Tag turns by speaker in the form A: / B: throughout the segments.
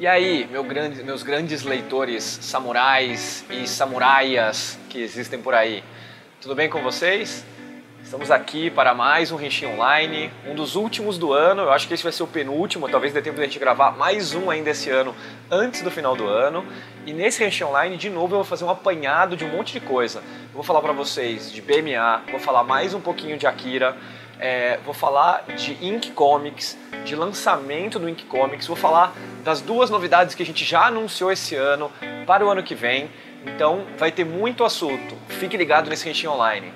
A: E aí, meu grande, meus grandes leitores samurais e samuraias que existem por aí, tudo bem com vocês? Estamos aqui para mais um Henshin Online, um dos últimos do ano. Eu acho que esse vai ser o penúltimo, talvez dê tempo de a gente gravar mais um ainda esse ano, antes do final do ano. E nesse Henshin Online, de novo, eu vou fazer um apanhado de um monte de coisa. Eu vou falar para vocês de BMA, vou falar mais um pouquinho de Akira, é, vou falar de Ink Comics, de lançamento do Ink Comics, vou falar das duas novidades que a gente já anunciou esse ano para o ano que vem. Então vai ter muito assunto. Fique ligado nesse Henshin Online.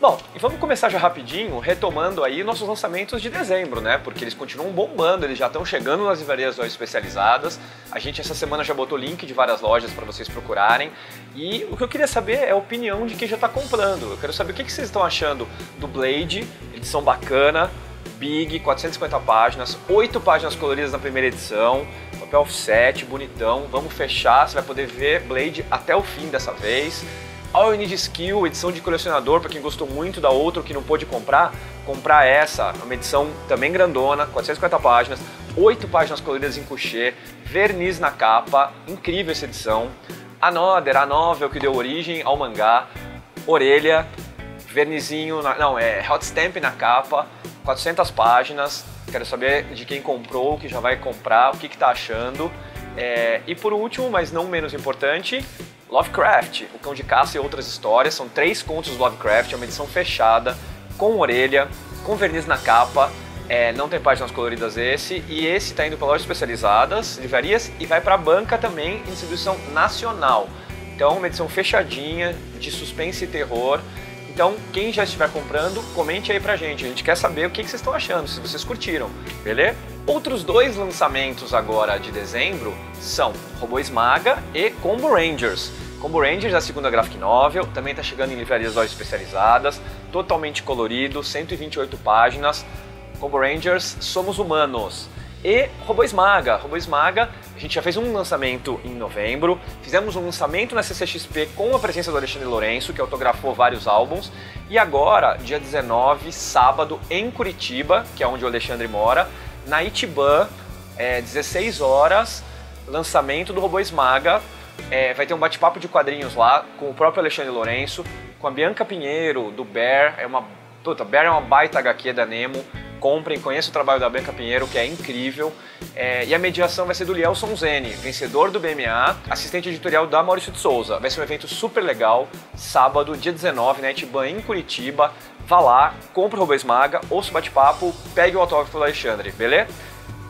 A: Bom, e vamos começar já rapidinho, retomando aí nossos lançamentos de dezembro, né? Porque eles continuam bombando, eles já estão chegando nas livrarias especializadas. A gente essa semana já botou link de várias lojas para vocês procurarem. E o que eu queria saber é a opinião de quem já está comprando. Eu quero saber o que vocês estão achando do Blade, edição bacana, big, 450 páginas, 8 páginas coloridas na primeira edição, papel offset, bonitão. Vamos fechar, você vai poder ver Blade até o fim dessa vez. All You Need Skill, edição de colecionador, para quem gostou muito da outra que não pôde comprar, comprar essa, uma edição também grandona, 450 páginas, 8 páginas coloridas em couchê, verniz na capa, incrível essa edição. Another, a novel que deu origem ao mangá, orelha, vernizinho, na, não, é hot stamp na capa, 400 páginas. Quero saber de quem comprou, que já vai comprar, o que está achando. É, e por último, mas não menos importante, Lovecraft, O Cão de Caça e Outras Histórias. São três contos do Lovecraft, é uma edição fechada, com orelha, com verniz na capa. É, não tem páginas coloridas esse, e esse está indo para lojas especializadas, livrarias, e vai para a banca também em distribuição nacional. Então, uma edição fechadinha, de suspense e terror. Então, quem já estiver comprando, comente aí pra gente. A gente quer saber o que, que vocês estão achando, se vocês curtiram, beleza? Outros dois lançamentos agora de dezembro são Robô Esmaga e Combo Rangers. Combo Rangers, a segunda graphic novel, também está chegando em livrarias especializadas, totalmente colorido, 128 páginas. Combo Rangers, Somos Humanos. E Robô Esmaga. Robô Esmaga, a gente já fez um lançamento em novembro, fizemos um lançamento na CCXP com a presença do Alexandre Lourenço, que autografou vários álbuns, e agora, dia 19, sábado, em Curitiba, que é onde o Alexandre mora, na Itiban, é, 16 horas, lançamento do Robô Esmaga, é, vai ter um bate-papo de quadrinhos lá com o próprio Alexandre Lourenço, com a Bianca Pinheiro, do Bear. É uma. Puta, Bear é uma baita HQ da Nemo. Comprem, conheçam o trabalho da Bianca Pinheiro, que é incrível. É, e a mediação vai ser do Lielson Zene, vencedor do BMA, assistente editorial da Maurício de Souza. Vai ser um evento super legal, sábado, dia 19, na Itiban, em Curitiba. Vá lá, compre o Robô Esmaga, ouça o bate-papo, pegue o autógrafo do Alexandre, beleza?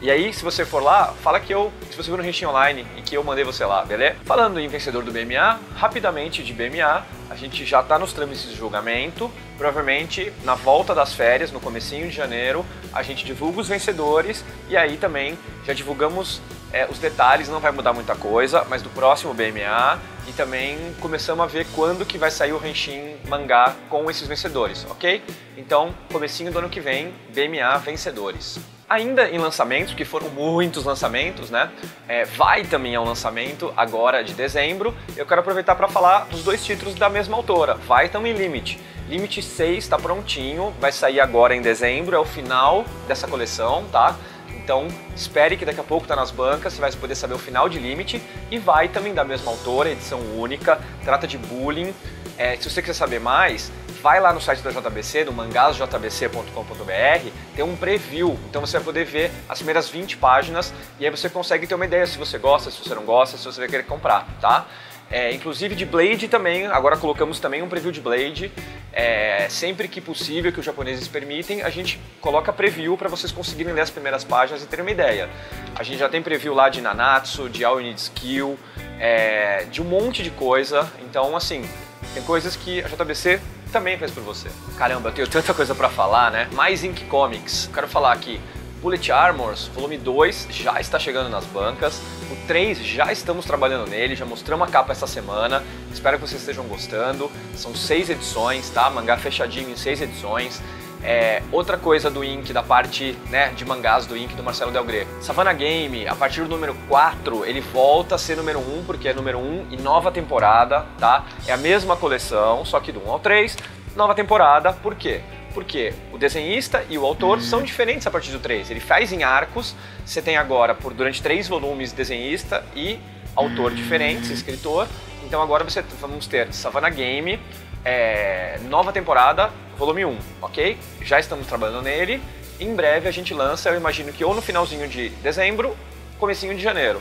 A: E aí, se você for lá, fala que eu, se você viu no Renshin Online e que eu mandei você lá, beleza? Falando em vencedor do BMA, rapidamente de BMA, a gente já está nos trâmites de julgamento. Provavelmente na volta das férias, no comecinho de janeiro, a gente divulga os vencedores e aí também já divulgamos é, os detalhes, não vai mudar muita coisa, mas do próximo BMA e também começamos a ver quando que vai sair o Henshin mangá com esses vencedores, ok? Então, comecinho do ano que vem, BMA vencedores. Ainda em lançamentos, que foram muitos lançamentos, né? É, vai também ao lançamento agora de dezembro. Eu quero aproveitar para falar dos dois títulos da mesma autora, Vai também Limit. Limit 6 está prontinho, vai sair agora em dezembro, é o final dessa coleção, tá? Então espere que daqui a pouco está nas bancas, você vai poder saber o final de Limit e vai também da mesma autora, edição única, trata de bullying. É, se você quiser saber mais, vai lá no site da JBC, do mangasjbc.com.br, tem um preview, então você vai poder ver as primeiras 20 páginas e aí você consegue ter uma ideia se você gosta, se você não gosta, se você vai querer comprar, tá? É, inclusive de Blade também, agora colocamos também um preview de Blade. É, sempre que possível, que os japoneses permitem, a gente coloca preview para vocês conseguirem ler as primeiras páginas e terem uma ideia. A gente já tem preview lá de Nanatsu, de All You Need Skill, é, de um monte de coisa. Então, assim, tem coisas que a JBC também fez por você. Caramba, eu tenho tanta coisa para falar, né? Mais Ink Comics. Quero falar aqui. Bullet Armors, volume 2, já está chegando nas bancas. O 3 já estamos trabalhando nele, já mostramos a capa essa semana. Espero que vocês estejam gostando. São seis edições, tá? Mangá fechadinho em seis edições. É, outra coisa do Ink, da parte né, de mangás do Ink do Marcelo Delgré. Savannah Game, a partir do número 4, ele volta a ser número 1, porque é número 1 e nova temporada, tá? É a mesma coleção, só que do 1 ao 3, nova temporada, por quê? Porque o desenhista e o autor são diferentes a partir do 3. Ele faz em arcos, você tem agora, por durante três volumes, desenhista e autor diferentes, escritor. Então agora você vamos ter Savannah Game, é, nova temporada, volume 1, ok? Já estamos trabalhando nele. Em breve a gente lança, eu imagino que ou no finalzinho de dezembro, comecinho de janeiro.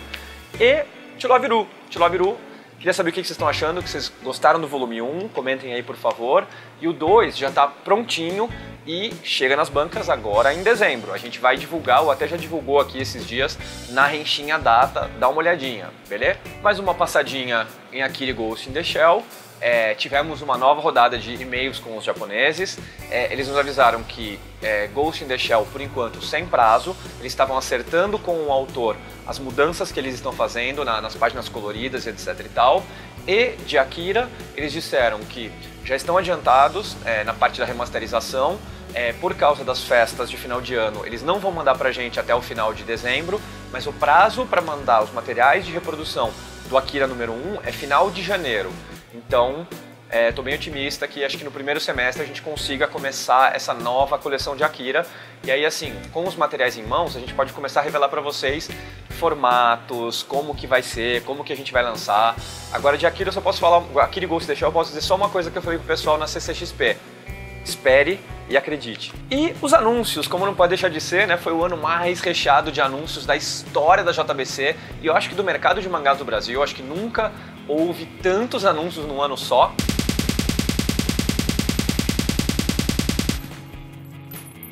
A: E Tiloviru. Tiloviru Queria saber o que vocês estão achando, que vocês gostaram do volume 1, comentem aí por favor. E o 2 já está prontinho e chega nas bancas agora em dezembro. A gente vai divulgar, ou até já divulgou aqui esses dias, na renchinha data, dá uma olhadinha, beleza? Mais uma passadinha em Akiri Ghost in the Shell. É, tivemos uma nova rodada de e-mails com os japoneses. É, eles nos avisaram que é, Ghost in the Shell, por enquanto, sem prazo. Eles estavam acertando com o autor as mudanças que eles estão fazendo na, nas páginas coloridas, etc e tal. E de Akira, eles disseram que já estão adiantados é, na parte da remasterização. É, por causa das festas de final de ano, eles não vão mandar pra gente até o final de dezembro, mas o prazo para mandar os materiais de reprodução do Akira número 1 é final de janeiro. Então, estou é, bem otimista que acho que no primeiro semestre a gente consiga começar essa nova coleção de Akira. E aí, assim, com os materiais em mãos, a gente pode começar a revelar para vocês formatos, como que vai ser, como que a gente vai lançar. Agora, de Akira eu só posso falar, Akira Ghost deixar, eu posso dizer só uma coisa que eu falei pro pessoal na CCXP. Espere e acredite. E os anúncios, como não pode deixar de ser, né, foi o ano mais recheado de anúncios da história da JBC e eu acho que do mercado de mangás do Brasil, eu acho que nunca houve tantos anúncios num ano só.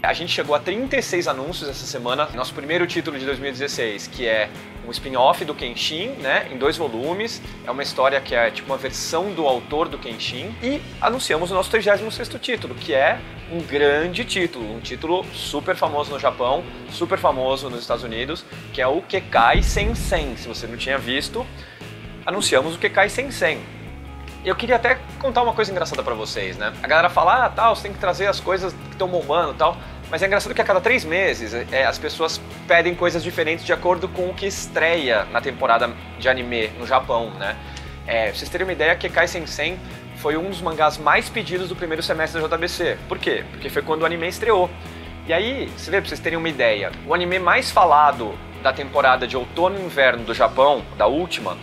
A: A gente chegou a 36 anúncios essa semana. Nosso primeiro título de 2016, que é um spin-off do Kenshin, né, em dois volumes. É uma história que é tipo uma versão do autor do Kenshin. E anunciamos o nosso 36º título, que é um grande título, um título super famoso no Japão, super famoso nos Estados Unidos, que é o Kekai Sensen. Se você não tinha visto, anunciamos o Kekai Sensen. Eu queria até contar uma coisa engraçada para vocês, né? A galera fala, ah, tal, você tem que trazer as coisas que estão bombando tal. Mas é engraçado que a cada três meses é, as pessoas pedem coisas diferentes de acordo com o que estreia na temporada de anime no Japão, né? É, pra vocês terem uma ideia, Kekai Sensen foi um dos mangás mais pedidos do primeiro semestre da JBC. Por quê? Porque foi quando o anime estreou. E aí, você vê, pra vocês terem uma ideia, o anime mais falado da temporada de outono e inverno do Japão, da última,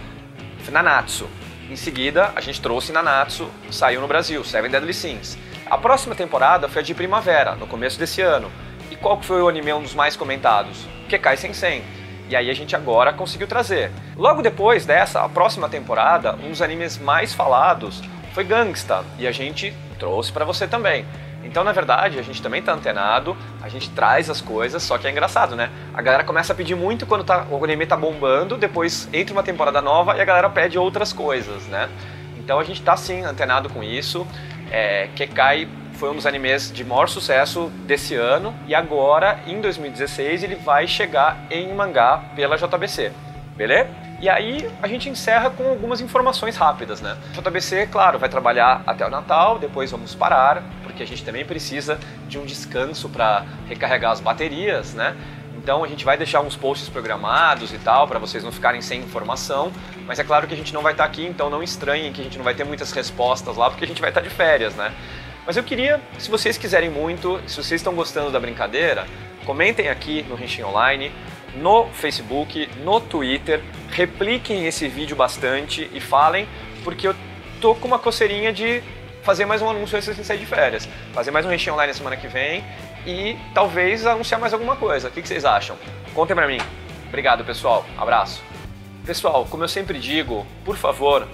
A: foi Nanatsu. Em seguida, a gente trouxe Nanatsu, saiu no Brasil, Seven Deadly Sins. A próxima temporada foi a de primavera, no começo desse ano. E qual foi o anime um dos mais comentados? Kekai Sensen. E aí a gente agora conseguiu trazer. Logo depois dessa, a próxima temporada, um dos animes mais falados foi Gangsta. E a gente trouxe para você também. Então, na verdade, a gente também tá antenado, a gente traz as coisas, só que é engraçado, né? A galera começa a pedir muito quando tá, o anime tá bombando, depois entra uma temporada nova e a galera pede outras coisas, né? Então a gente tá sim antenado com isso. É, Kekai foi um dos animes de maior sucesso desse ano e agora, em 2016, ele vai chegar em mangá pela JBC, beleza? E aí a gente encerra com algumas informações rápidas, né? JBC, claro, vai trabalhar até o Natal, depois vamos parar, porque a gente também precisa de um descanso para recarregar as baterias, né? Então a gente vai deixar uns posts programados e tal, para vocês não ficarem sem informação, mas é claro que a gente não vai estar tá aqui, então não estranhem que a gente não vai ter muitas respostas lá, porque a gente vai estar tá de férias, né? Mas eu queria, se vocês quiserem muito, se vocês estão gostando da brincadeira, comentem aqui no Renshin Online, no Facebook, no Twitter, repliquem esse vídeo bastante e falem, porque eu tô com uma coceirinha de fazer mais um anúncio antes de sair de férias. Fazer mais um Recheio Online na semana que vem e talvez anunciar mais alguma coisa. O que vocês acham? Contem pra mim. Obrigado, pessoal. Abraço. Pessoal, como eu sempre digo, por favor,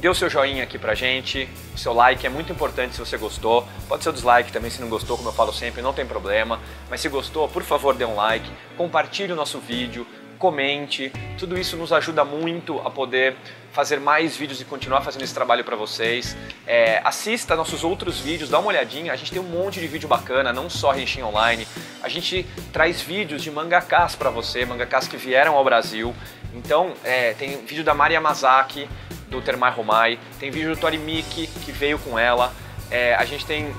A: dê o seu joinha aqui pra gente. O seu like é muito importante se você gostou. Pode ser o dislike também se não gostou, como eu falo sempre, não tem problema. Mas se gostou, por favor, dê um like, compartilhe o nosso vídeo, comente. Tudo isso nos ajuda muito a poder fazer mais vídeos e continuar fazendo esse trabalho para vocês. É, assista nossos outros vídeos, dá uma olhadinha. A gente tem um monte de vídeo bacana, não só Henshin Online. A gente traz vídeos de mangakás para você, mangakás que vieram ao Brasil. Então, é, tem vídeo da Mari Yamazaki, do Termai Romai. Tem vídeo do Torimiki, que veio com ela. É, a gente tem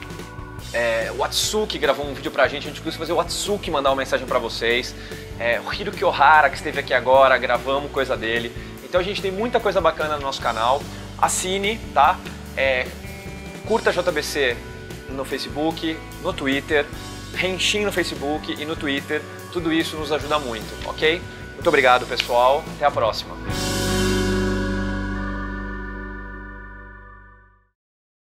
A: é, o Atsuki gravou um vídeo pra gente, a gente conseguiu fazer o Atsuki mandar uma mensagem para vocês. É, o Hiroki Ohara, que esteve aqui agora, gravamos coisa dele. Então a gente tem muita coisa bacana no nosso canal. Assine, tá? É, curta JBC no Facebook, no Twitter, Renshin no Facebook e no Twitter. Tudo isso nos ajuda muito, ok? Muito obrigado, pessoal. Até a próxima.